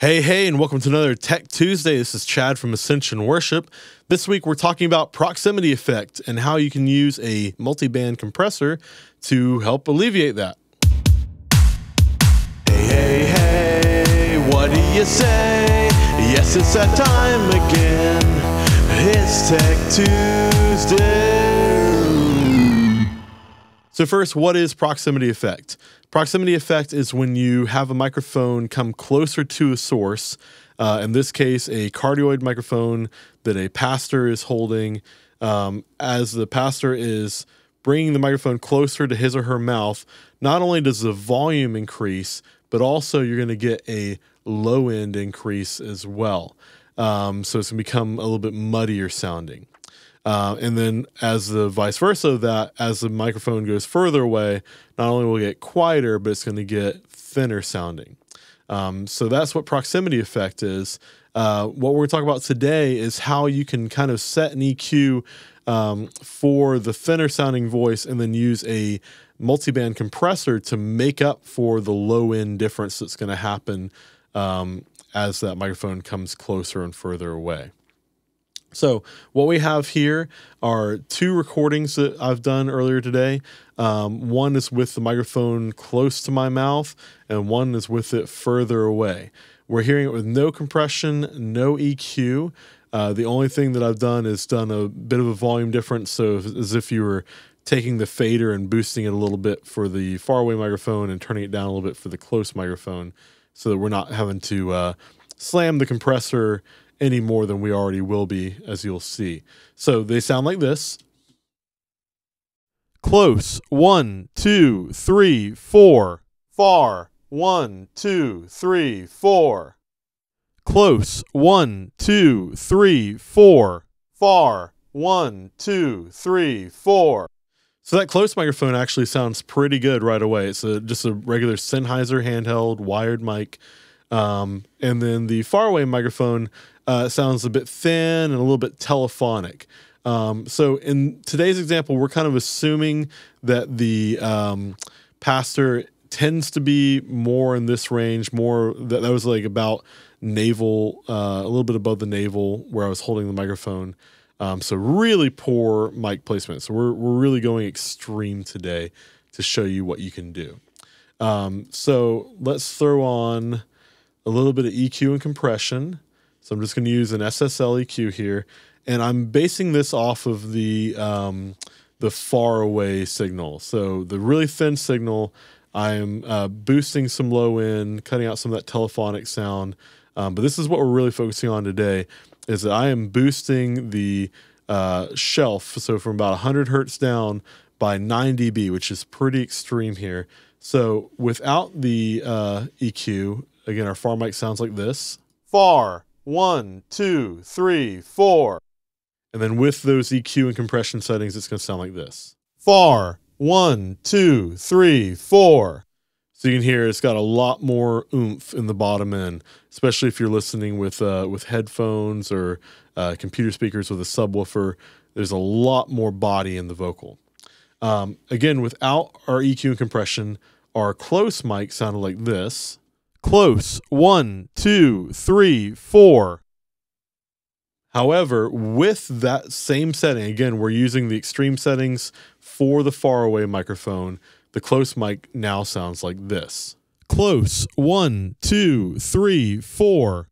Hey, hey, and welcome to another Tech Tuesday. This is Chad from Ascension Worship. This week we're talking about proximity effect and how you can use a multi-band compressor to help alleviate that. Hey, hey, hey, what do you say? Yes, it's that time again. It's Tech Tuesday. So, first, what is proximity effect? Proximity effect is when you have a microphone come closer to a source. Uh, in this case, a cardioid microphone that a pastor is holding. Um, as the pastor is bringing the microphone closer to his or her mouth, not only does the volume increase, but also you're going to get a low end increase as well. Um, so it's going to become a little bit muddier sounding. Uh, and then as the vice versa of that as the microphone goes further away, not only will it get quieter, but it's going to get thinner sounding. Um, so that's what proximity effect is. Uh, what we're talking about today is how you can kind of set an EQ um, for the thinner sounding voice and then use a multiband compressor to make up for the low end difference that's going to happen um, as that microphone comes closer and further away. So, what we have here are two recordings that I've done earlier today. Um, one is with the microphone close to my mouth, and one is with it further away. We're hearing it with no compression, no EQ. Uh, the only thing that I've done is done a bit of a volume difference, so as if you were taking the fader and boosting it a little bit for the far away microphone and turning it down a little bit for the close microphone, so that we're not having to uh, slam the compressor any more than we already will be, as you'll see. So they sound like this. Close, one, two, three, four. Far, one, two, three, four. Close, one, two, three, four. Far, one, two, three, four. So that close microphone actually sounds pretty good right away. It's a, just a regular Sennheiser handheld wired mic. Um, and then the faraway microphone uh, sounds a bit thin and a little bit telephonic. Um, so in today's example, we're kind of assuming that the um, pastor tends to be more in this range, more that, that was like about navel, uh, a little bit above the navel where I was holding the microphone. Um, so really poor mic placement. So we're we're really going extreme today to show you what you can do. Um, so let's throw on a little bit of EQ and compression. So I'm just going to use an SSL EQ here, and I'm basing this off of the um, the far away signal. So the really thin signal, I'm uh, boosting some low end, cutting out some of that telephonic sound. Um, but this is what we're really focusing on today, is that I am boosting the uh, shelf, so from about 100 hertz down by 9 dB, which is pretty extreme here. So without the uh, EQ, again, our far mic sounds like this. Far, one, two, three, four. And then with those EQ and compression settings, it's going to sound like this. Far, one, two, three, four. So you can hear it's got a lot more oomph in the bottom end, especially if you're listening with uh, with headphones or uh, computer speakers with a subwoofer. There's a lot more body in the vocal. Um, again, without our EQ and compression, our close mic sounded like this. Close. One, two, three, four. However, with that same setting, again, we're using the extreme settings for the faraway microphone. The close mic now sounds like this. Close. One, two, three, four.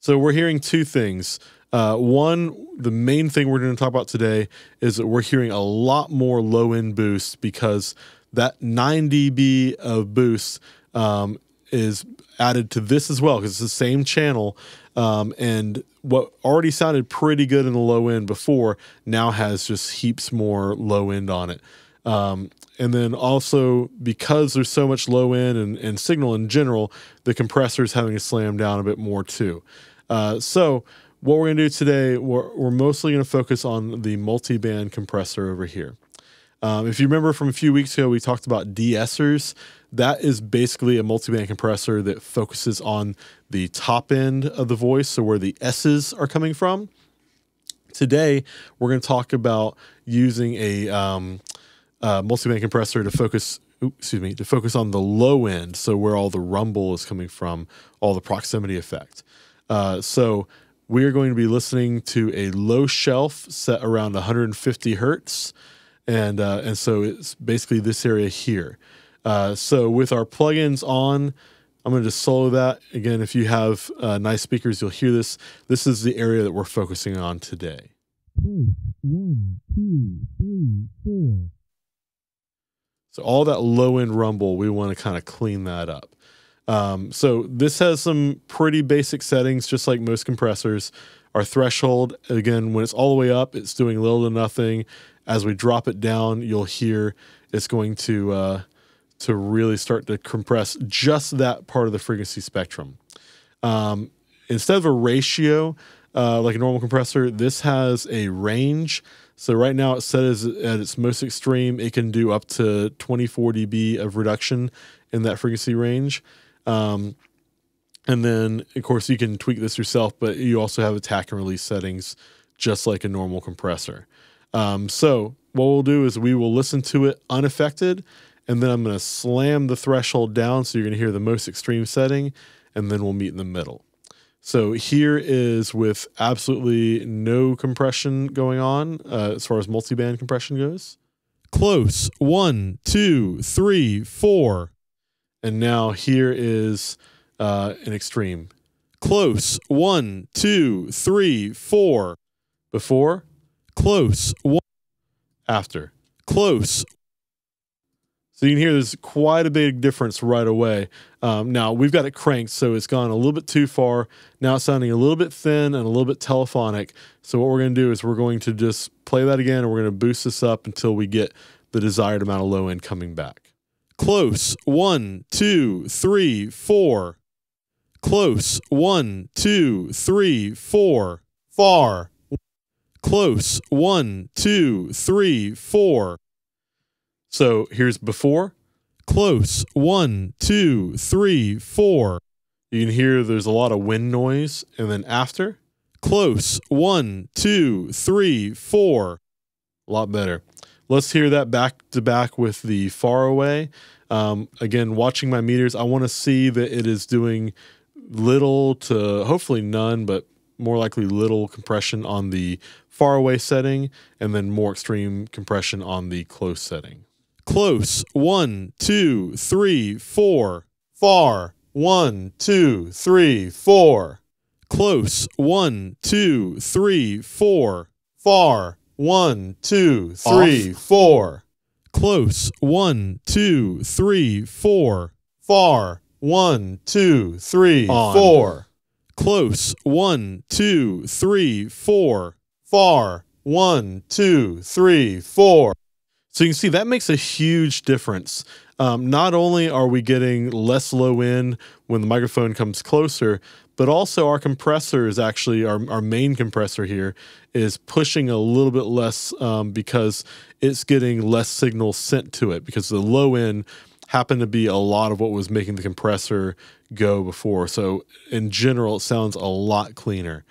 So we're hearing two things. Uh, one, the main thing we're going to talk about today is that we're hearing a lot more low end boost because that 9 dB of boost um, is added to this as well because it's the same channel. Um, and what already sounded pretty good in the low end before now has just heaps more low end on it. Um, and then also because there's so much low end and, and signal in general, the compressor is having to slam down a bit more too. Uh, so what we're going to do today, we're, we're mostly going to focus on the multi-band compressor over here. Um, if you remember from a few weeks ago, we talked about de-essers. That is basically a multiband compressor that focuses on the top end of the voice, so where the S's are coming from. Today, we're going to talk about using a um, uh, multiband compressor to focus excuse me, to focus on the low end, so where all the rumble is coming from, all the proximity effect. Uh, so we are going to be listening to a low shelf set around 150 hertz, and uh, and so it's basically this area here. Uh, so with our plugins on, I'm going to just solo that again. If you have uh, nice speakers, you'll hear this. This is the area that we're focusing on today. So all that low end rumble, we want to kind of clean that up. Um, so this has some pretty basic settings, just like most compressors. Our threshold, again, when it's all the way up, it's doing little to nothing. As we drop it down, you'll hear it's going to uh, to really start to compress just that part of the frequency spectrum. Um, instead of a ratio uh, like a normal compressor, this has a range. So right now it's set as at its most extreme, it can do up to 24 dB of reduction in that frequency range. Um, and then, of course, you can tweak this yourself, but you also have attack and release settings just like a normal compressor. Um, so, what we'll do is we will listen to it unaffected, and then I'm going to slam the threshold down so you're going to hear the most extreme setting, and then we'll meet in the middle. So, here is with absolutely no compression going on uh, as far as multiband compression goes. Close. One, two, three, four. And now here is uh, an extreme. Close. One, two, three, four. Before. Close. One. After. Close. So you can hear there's quite a big difference right away. Um, now we've got it cranked, so it's gone a little bit too far. Now it's sounding a little bit thin and a little bit telephonic. So what we're going to do is we're going to just play that again, and we're going to boost this up until we get the desired amount of low end coming back. Close. One, two, three, four. Close. One, two, three, four. Far. Close. One, two, three, four. So here's before. Close. One, two, three, four. You can hear there's a lot of wind noise. And then after. Close. One, two, three, four. A lot better. Let's hear that back to back with the far away. Um, again, watching my meters, I want to see that it is doing little to hopefully none, but more likely little compression on the far away setting, and then more extreme compression on the close setting. Close, one, two, three, four. Far, one, two, three, four. Close, one, two, three, four. Far, one, two, three, Off. four. Close. One, two, three, four. Far. One, two, three, On. four. Close. One, two, three, four. Far. One, two, three, four. So you can see that makes a huge difference. Um, not only are we getting less low end when the microphone comes closer, but also our compressor is actually our, our main compressor here is pushing a little bit less um, because it's getting less signal sent to it because the low end happened to be a lot of what was making the compressor go before. So in general, it sounds a lot cleaner.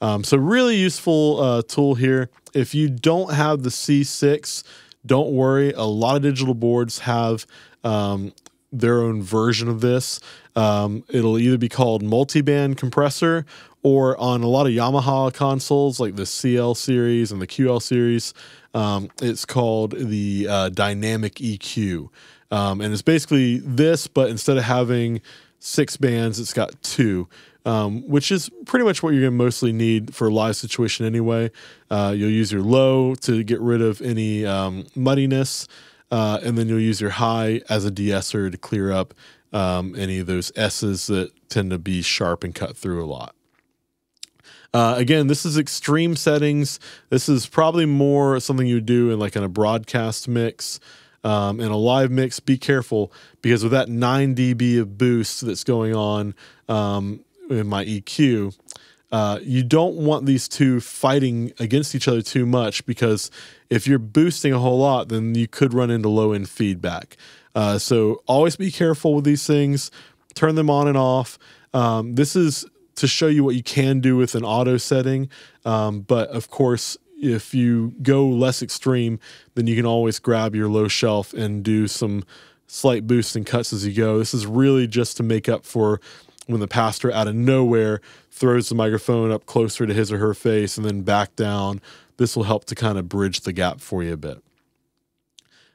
Um, so really useful uh, tool here. If you don't have the C6, don't worry. A lot of digital boards have um, their own version of this. Um, it'll either be called multiband compressor or on a lot of Yamaha consoles like the CL series and the QL series, um, it's called the uh, dynamic EQ. Um, and it's basically this, but instead of having six bands, it's got two. Um, which is pretty much what you're going to mostly need for a live situation anyway. Uh, you'll use your low to get rid of any um, muddiness, uh, and then you'll use your high as a de-esser to clear up um, any of those S's that tend to be sharp and cut through a lot. Uh, again, this is extreme settings. This is probably more something you do in like in a broadcast mix. Um, in a live mix, be careful because with that 9 dB of boost that's going on um, in my EQ, uh, you don't want these two fighting against each other too much because if you're boosting a whole lot, then you could run into low end feedback. Uh, so always be careful with these things. Turn them on and off. Um, this is to show you what you can do with an auto setting. Um, but of course, if you go less extreme, then you can always grab your low shelf and do some slight boosts and cuts as you go. This is really just to make up for when the pastor out of nowhere throws the microphone up closer to his or her face and then back down. This will help to kind of bridge the gap for you a bit.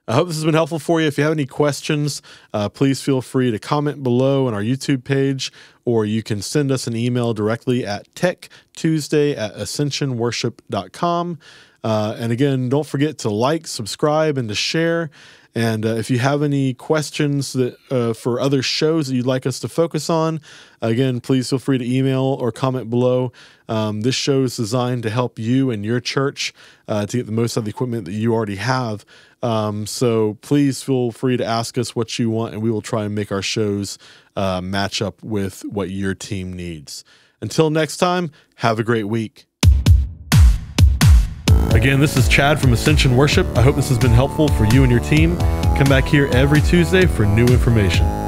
I hope this has been helpful for you. If you have any questions, uh, please feel free to comment below on our YouTube page, or you can send us an email directly at techtuesday at ascensionworship.com. Uh, and again, don't forget to like, subscribe, and to share. And uh, if you have any questions that uh, for other shows that you'd like us to focus on, again, please feel free to email or comment below. Um, this show is designed to help you and your church uh, to get the most out of the equipment that you already have. Um, so please feel free to ask us what you want, and we will try and make our shows uh, match up with what your team needs. Until next time, have a great week. Again, this is Chad from Ascension Worship. I hope this has been helpful for you and your team. Come back here every Tuesday for new information.